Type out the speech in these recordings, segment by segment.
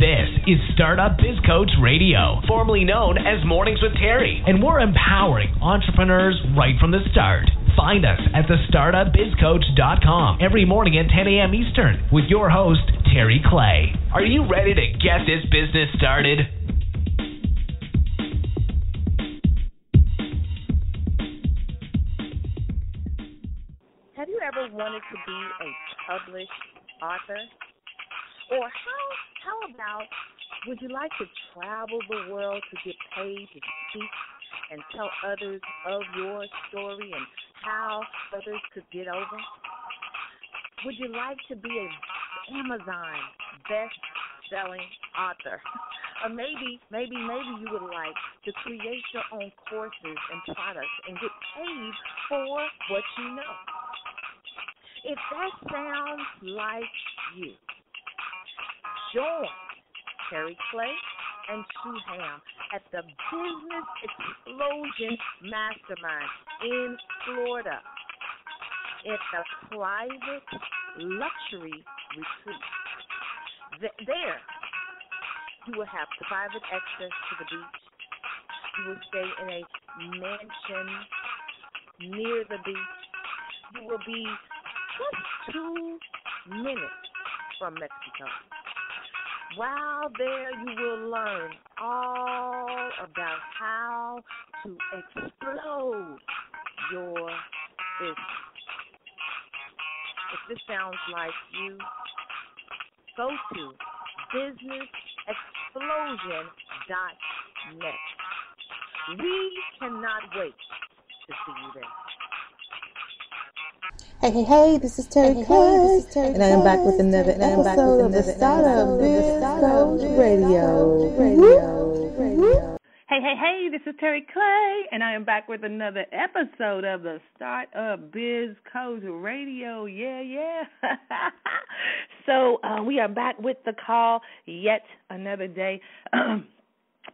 This is Startup Biz Coach Radio, formerly known as Mornings with Terri, and we're empowering entrepreneurs right from the start. Find us at thestartupbizcoach.com every morning at 10 a.m. Eastern with your host, Terri Clay. Are you ready to get this business started? Have you ever wanted to be a published author? Or how how about would you like to travel the world to get paid to speak and tell others of your story and how others could get over? Would you like to be an Amazon best selling author? Or maybe, maybe, maybe you would like to create your own courses and products and get paid for what you know. If that sounds like you, join Terri Clay and Sue Ham at the Business Explosion Mastermind in Florida. It's a private luxury retreat. There, you will have private access to the beach. You will stay in a mansion near the beach. You will be just two minutes from Mexico. While there, you will learn all about how to explode your business. If this sounds like you, go to businessexplosion.net. We cannot wait to see you there. Hey, hey, hey, this is Terri hey, Clay, hey, this is Terri and I am back with another and episode back with another of the Startup Biz Coach Radio. Radio. Radio. Hey, hey, hey, this is Terri Clay, and I am back with another episode of the Startup Biz Coach Radio. Yeah, yeah. so uh, we are back with the call yet another day.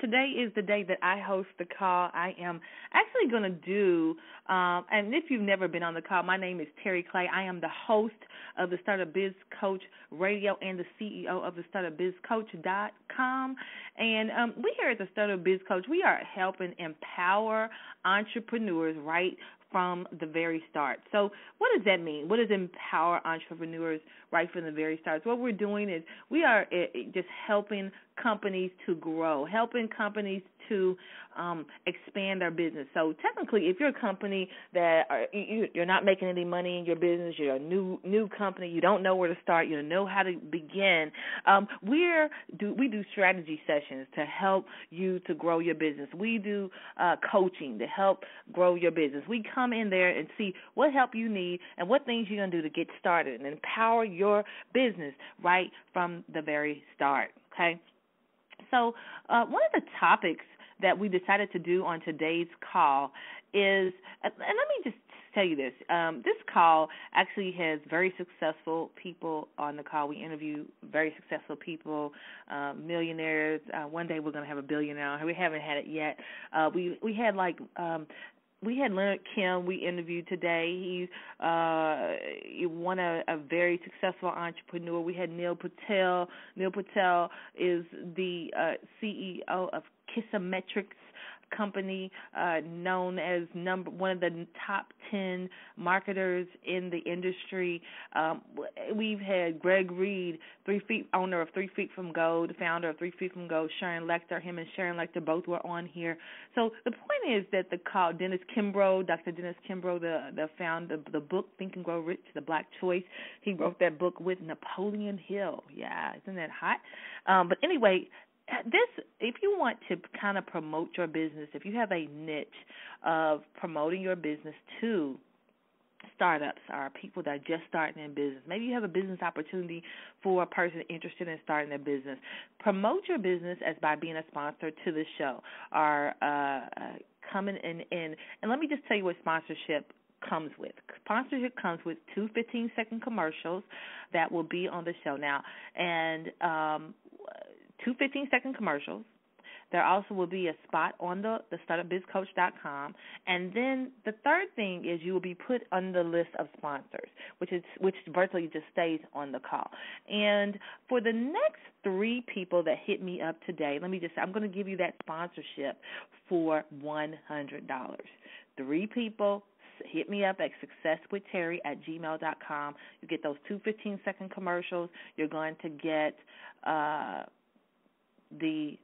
today is the day that I host the call. I am actually going to do, um, and if you've never been on the call, my name is Terri Clay. I am the host of the Startup Biz Coach Radio and the CEO of the StartupBizCoach.com. And um, we here at the Startup Biz Coach, we are helping empower entrepreneurs right from the very start. So, what does that mean? What does empower entrepreneurs right from the very start? So what we're doing is we are eh, eh, just helping companies to grow, helping companies to um, expand their business. So technically, if you're a company that are, you, you're not making any money in your business, you're a new new company, you don't know where to start, you don't know how to begin. Um, we're do we do strategy sessions to help you to grow your business. We do uh, coaching to help grow your business. We come in there and see what help you need and what things you're gonna do to get started and empower your business right from the very start. Okay. So, uh, one of the topics that we decided to do on today's call is, and let me just tell you this. Um, this call actually has very successful people on the call. We interview very successful people, uh, millionaires. Uh, one day we're going to have a billionaire. We haven't had it yet. Uh, we we had like um, we had Leonard Kim we interviewed today. He's uh one a, a very successful entrepreneur. We had Neil Patel. Neil Patel is the uh, CEO of Kissametrics company uh, known as number one of the top ten marketers in the industry. Um, we've had Greg Reid, three feet owner of Three Feet from Gold, founder of Three Feet from Gold. Sharon Lechter, him and Sharon Lechter both were on here. So the point is that the call Dennis Kimbro, Dr. Dennis Kimbro, the the founder of the book Think and Grow Rich, The Black Choice. He wrote that book with Napoleon Hill. Yeah, isn't that hot? Um, but anyway, this if you want to kind of promote your business if you have a niche of promoting your business to startups or people that are just starting in business maybe you have a business opportunity for a person interested in starting a business promote your business as by being a sponsor to the show or uh, uh coming in in and let me just tell you what sponsorship comes with. Sponsorship comes with two 15 second commercials that will be on the show now. And um, two 15 second commercials. There also will be a spot on the the startupbizcoach.com, and then the third thing is you will be put on the list of sponsors, which is which virtually just stays on the call. And for the next three people that hit me up today, let me just I'm going to give you that sponsorship for one hundred dollars. Three people hit me up at successwithterri at gmail.com. You get those two 15 second commercials. You're going to get uh, the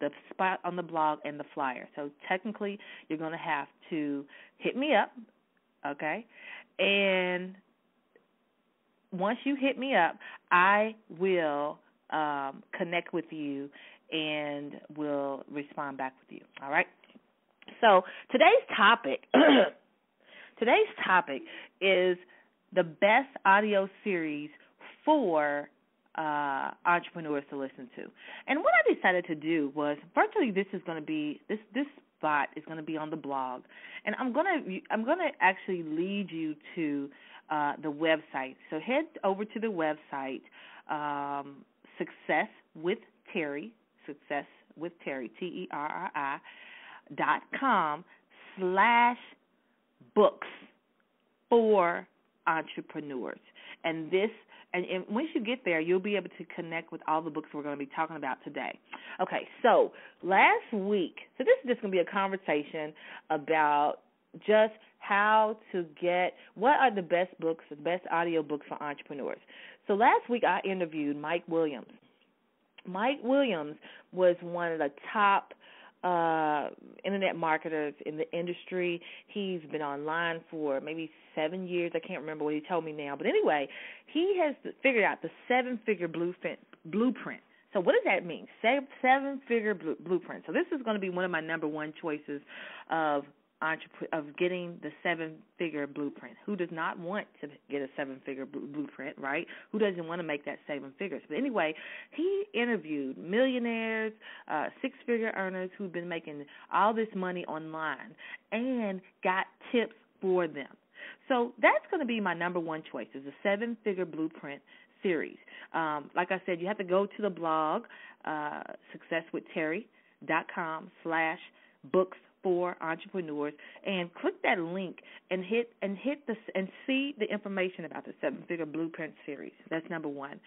the spot on the blog and the flyer. So technically, you're going to have to hit me up, okay? And once you hit me up, I will um, connect with you and will respond back with you. All right. So today's topic, today's topic is the best audio series for uh, entrepreneurs to listen to. And what I decided to do was virtually this is going to be this this spot is going to be on the blog, and I'm gonna I'm gonna actually lead you to uh, the website. So head over to the website, um, Success with Terri, Success with Terri, T E R R I dot com slash books for entrepreneurs. And this and, and once you get there, you'll be able to connect with all the books we're going to be talking about today. Okay, so last week, so this is just going to be a conversation about just how to get what are the best books, the best audio books for entrepreneurs. So last week I interviewed Mike Williams. Mike Williams was one of the top uh internet marketers in the industry. He's been online for maybe 7 years. I can't remember what he told me now. But anyway, he has figured out the seven-figure blueprint blueprint. So what does that mean? Seven seven figure blueprint. So this is going to be one of my number one choices of of getting the seven figure blueprint. Who does not want to get a seven figure blueprint, right? Who doesn't want to make that seven figures? But anyway, he interviewed millionaires, uh, six figure earners who've been making all this money online and got tips for them. So that's going to be my number one choice is a seven figure blueprint series. Um, like I said, you have to go to the blog, uh, successwithterri.com slash books for entrepreneurs and click that link and hit and hit the and see the information about the seven figure blueprint series. That's number one.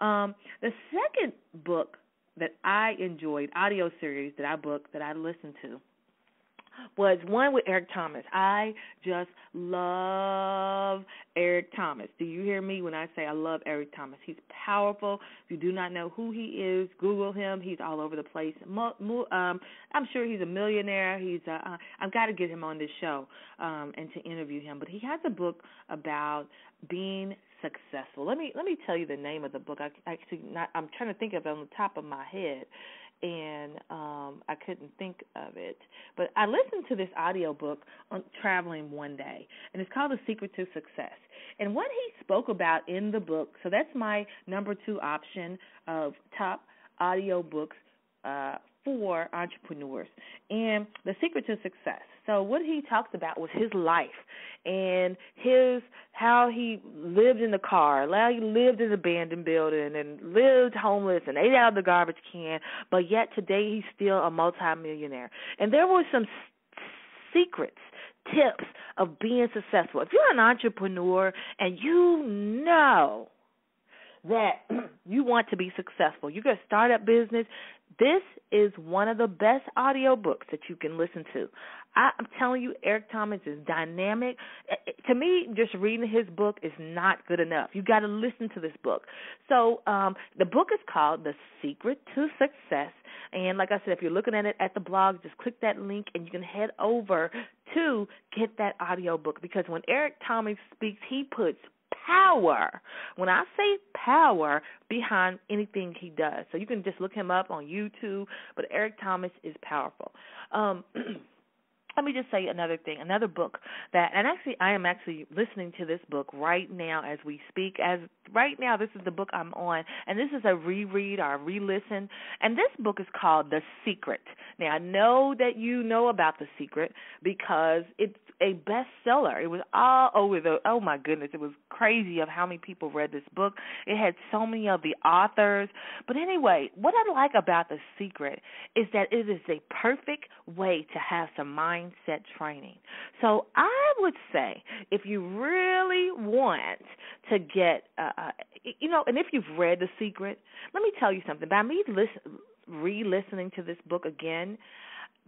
Um, the second book that i enjoyed audio series that i booked that i listened to was one with Eric Thomas. I just love Eric Thomas. Do you hear me when I say I love Eric Thomas? He's powerful. If you do not know who he is, Google him. He's all over the place. Um, I'm sure he's a millionaire. He's uh, uh, I've got to get him on this show um, and to interview him. But he has a book about being successful. Let me let me tell you the name of the book. I actually not. I'm trying to think of it on the top of my head and um I couldn't think of it. But I listened to this audio book on traveling one day and it's called The Secret to Success. And what he spoke about in the book, so that's my number 2 option of top audio books uh for entrepreneurs and the secret to success. So what he talked about was his life and his how he lived in the car, how he lived in an abandoned building and lived homeless and ate out of the garbage can, but yet today he's still a multimillionaire. And there were some secrets tips of being successful. If you're an entrepreneur and you know that you want to be successful, you're going to start a business, this is one of the best audio books that you can listen to. I, I'm telling you, Eric Thomas is dynamic. Eh, eh, to me, just reading his book is not good enough. You got to listen to this book. So um, the book is called The Secret to Success. And like I said, if you're looking at it at the blog, just click that link and you can head over to get that audio book because when Eric Thomas speaks, he puts power. When I say power behind anything he does. So you can just look him up on YouTube, but Eric Thomas is powerful. Um let me just say another thing, another book that, and actually, I am actually listening to this book right now as we speak. As right now, this is the book I'm on, and this is a reread or a re-listen. And this book is called The Secret. Now, I know that you know about The Secret because it's a bestseller. It was all over the. Oh my goodness, it was crazy of how many people read this book. It had so many of the authors. But anyway, what I like about The Secret is that it is a perfect way to have some mindset training. So I would say if you really want to get, uh, uh you know, and if you've read The Secret, let me tell you something. By me listen, re-listening to this book again,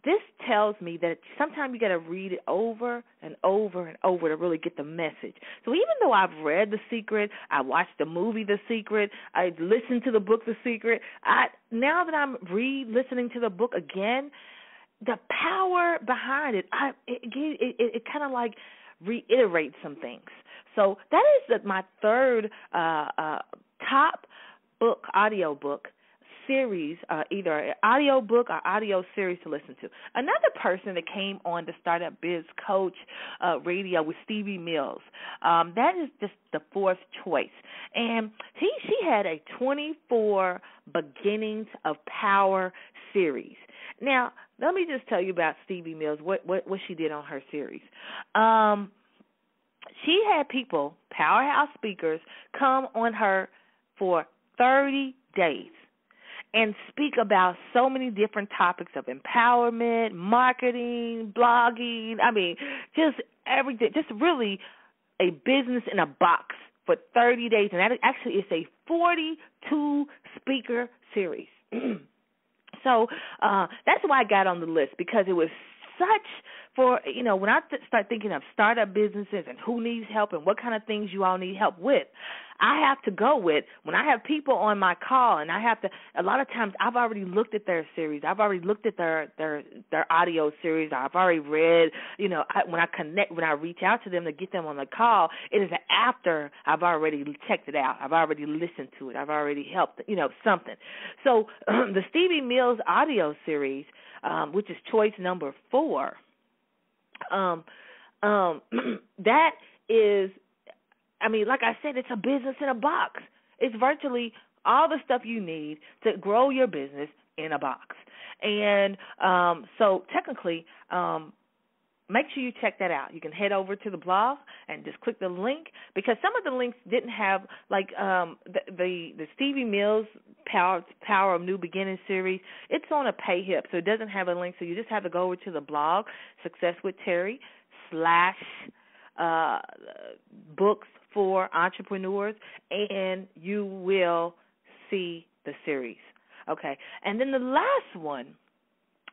this tells me that sometimes you got to read it over and over and over to really get the message. So even though I've read The Secret, I watched the movie The Secret, I listened to the book The Secret, I now that I'm re-listening to the book again, the power behind it, I it it, it, it kind of like reiterates some things. So that is my third uh, uh, top book, audio book series, uh, either an audio book or audio series to listen to. Another person that came on the Startup Biz Coach uh, radio was Stevie Mills. Um, that is just the fourth choice, and he she had a 24 beginnings of power series. Now, let me just tell you about Stevie Mills. What what what she did on her series. Um, she had people, powerhouse speakers, come on her for 30 days and speak about so many different topics of empowerment, marketing, blogging. I mean, just everything. Just really a business in a box for 30 days, and that actually is a 42 speaker series. so uh, that's why I got on the list because it was such for you know when I th- start thinking of startup businesses and who needs help and what kind of things you all need help with, I have to go with when I have people on my call and I have to a lot of times I've already looked at their series. I've already looked at their their their audio series. I've already read, you know, I, when I connect when I reach out to them to get them on the call, it is after I've already checked it out. I've already listened to it. I've already helped, you know, something. So the Stevie Mills audio series, um, which is choice number 4, um um that is I mean, like I said, it's a business in a box. It's virtually all the stuff you need to grow your business in a box. And um, so technically, um, make sure you check that out. You can head over to the blog and just click the link because some of the links didn't have like um, the, the the Stevie Mills Power Power of New Beginning series. It's on a payhip, so it doesn't have a link. So you just have to go over to the blog Success with Terri slash uh, books for entrepreneurs, and you will see the series. Okay, and then the last one.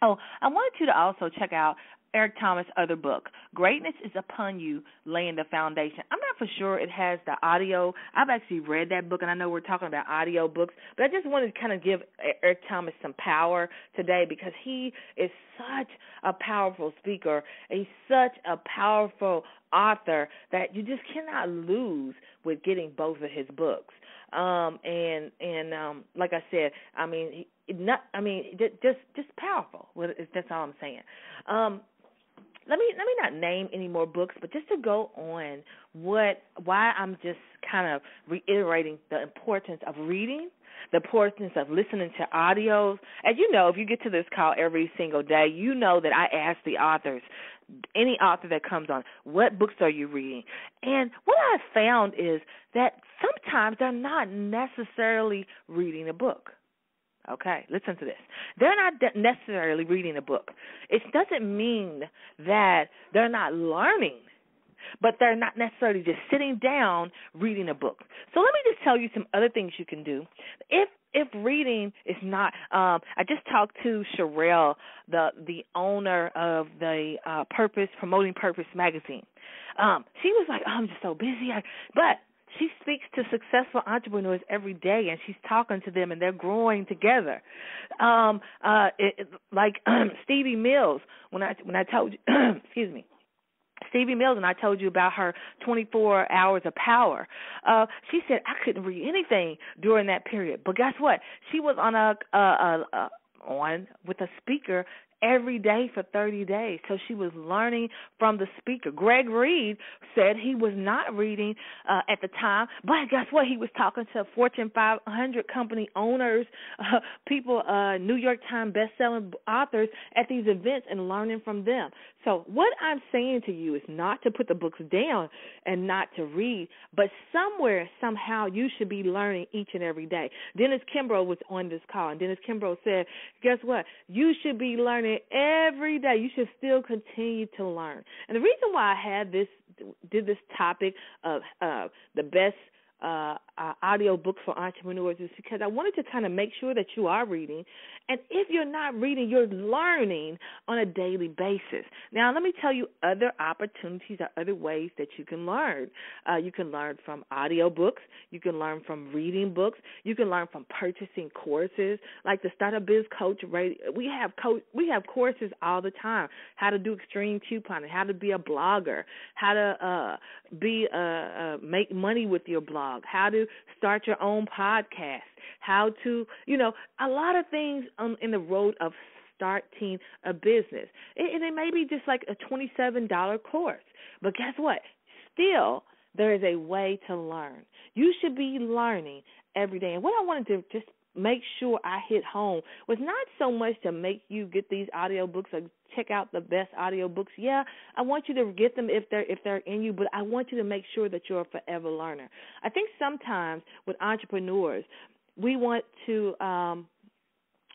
Oh, I wanted you to also check out Eric Thomas' other book, Greatness is Upon You, Laying the Foundation. I'm not for sure it has the audio. I've actually read that book, and I know we're talking about audio books, but I just wanted to kind of give Eric Thomas some power today because he is such a powerful speaker. He's such a powerful author that you just cannot lose with getting both of his books. Um and and um like I said, I mean not I mean just just powerful. That's all I'm saying. Um let me let me not name any more books, but just to go on what why I'm just kind of reiterating the importance of reading, the importance of listening to audios. As you know, if you get to this call every single day, you know that I ask the authors any author that comes on, what books are you reading? And what I found is that sometimes they're not necessarily reading a book. Okay, listen to this. They're not necessarily reading a book. It doesn't mean that they're not learning, but they're not necessarily just sitting down reading a book. So let me just tell you some other things you can do. If if reading is not um I just talked to Sherelle, the the owner of the uh Purpose Promoting Purpose magazine. Um she was like, oh, "I'm just so busy." I, but she speaks to successful entrepreneurs every day and she's talking to them and they're growing together um uh it, like um, Stevie Mills when I when I told you excuse me Stevie Mills and I told you about her 24 hours of power. Uh, she said I couldn't read anything during that period, but guess what? She was on a, a, a, a on with a speaker every day for 30 days. So she was learning from the speaker. Greg Reid said he was not reading uh, at the time, but guess what? He was talking to Fortune 500 company owners, uh, people, uh, New York Times best-selling authors at these events and learning from them. So what I'm saying to you is not to put the books down and not to read, but somewhere, somehow, you should be learning each and every day. Dennis Kimbro was on this call, and Dennis Kimbro said, guess what? You should be learning every day. You should still continue to learn. And the reason why I had this did this topic of uh, the best uh, uh, audio book for entrepreneurs is because I wanted to kind of make sure that you are reading. And if you're not reading, you're learning on a daily basis. Now, let me tell you other opportunities or other ways that you can learn. Uh, you can learn from audio books. You can learn from reading books. You can learn from purchasing courses like the Startup Biz Coach. We have we have courses all the time. How to do extreme couponing. How to be a blogger. How to uh, be uh, uh, make money with your blog. How to start your own podcast, how to, you know, a lot of things um, in the road of starting a business. And it may be just like a $27 course. But guess what? Still, there is a way to learn. You should be learning every day. And what I wanted to just make sure I hit home was not so much to make you get these audio books or check out the best audio books. Yeah, I want you to get them if they're if they're in you, but I want you to make sure that you're a forever learner. I think sometimes with entrepreneurs, we want to um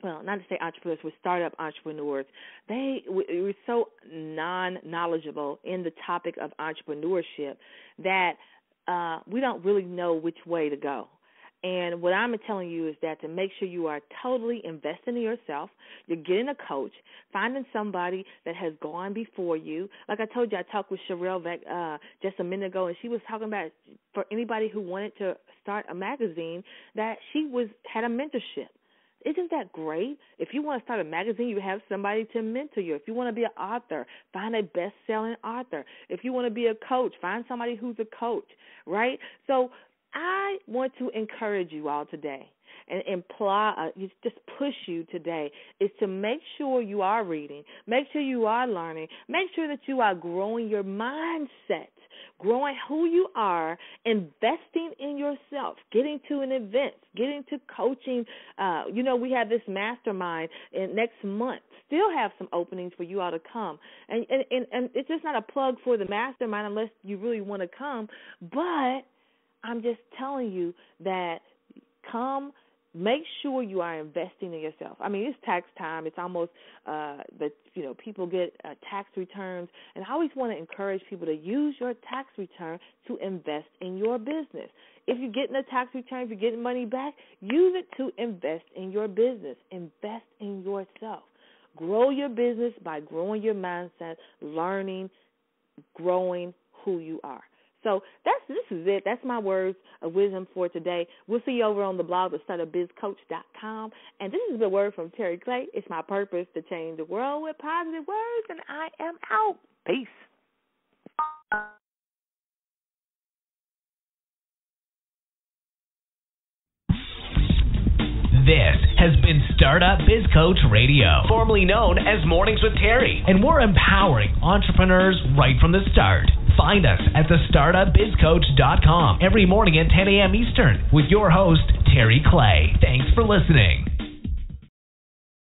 well, not to say entrepreneurs, with startup entrepreneurs, they we're so non-knowledgeable in the topic of entrepreneurship that uh, we don't really know which way to go. And what I'm telling you is that to make sure you are totally investing in yourself, you're getting a coach, finding somebody that has gone before you. Like I told you, I talked with Sherelle uh, just a minute ago, and she was talking about for anybody who wanted to start a magazine that she was had a mentorship. Isn't that great? If you want to start a magazine, you have somebody to mentor you. If you want to be an author, find a best selling author. If you want to be a coach, find somebody who's a coach, right? So I want to encourage you all today and imply, uh, just push you today is to make sure you are reading, make sure you are learning, make sure that you are growing your mindset, growing who you are, investing in yourself, getting to an event, getting to coaching. Uh, you know, we have this mastermind in next month. Still have some openings for you all to come, and and and, and it's just not a plug for the mastermind unless you really want to come, but I'm just telling you that come make sure you are investing in yourself. I mean, it's tax time. It's almost uh that you know people get uh, tax returns, and I always want to encourage people to use your tax return to invest in your business. If you're getting a tax return, if you're getting money back, use it to invest in your business. Invest in yourself. Grow your business by growing your mindset, learning, growing who you are. So that's this is it. That's my words of wisdom for today. We'll see you over on the blog at startupbizcoach.com. And this is the word from Terri Clay. It's my purpose to change the world with positive words, and I am out. Peace. This has been Startup Biz Coach Radio, formerly known as Mornings with Terri, and we're empowering entrepreneurs right from the start. Find us at thestartupbizcoach.com every morning at 10 a.m. Eastern with your host, Terri Clay. Thanks for listening.